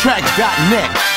tracks.net.